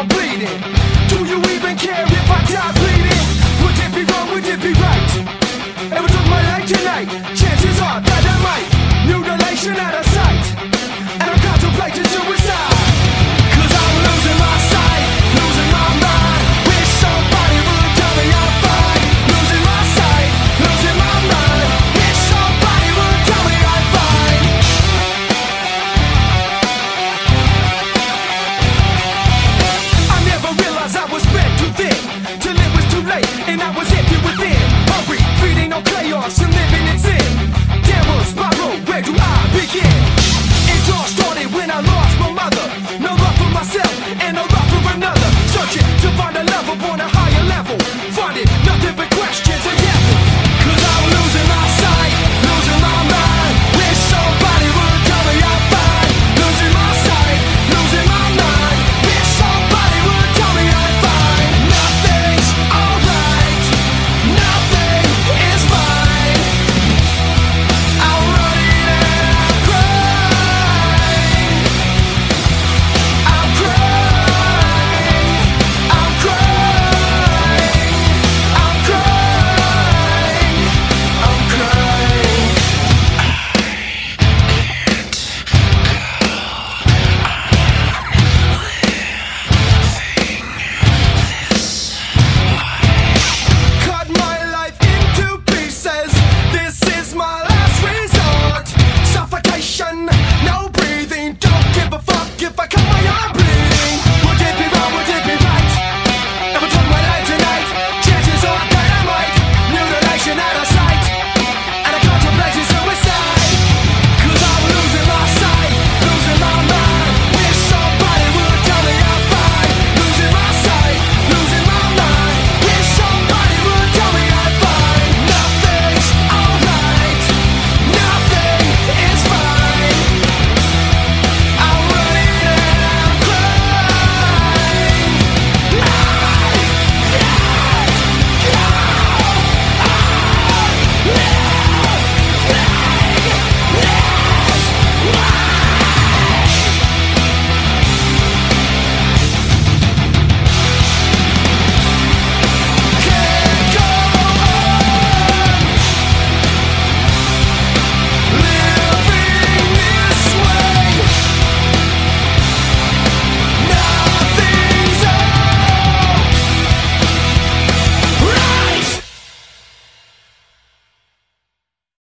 if I cut my arm bleeding. Do you even care if I die bleeding? Would it be wrong? Would it be right? I took my life tonight, chances are that I might. Mutilation out of